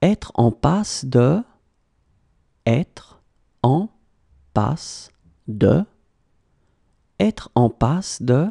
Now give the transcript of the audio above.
Être en passe de. Être en passe de. Être en passe de.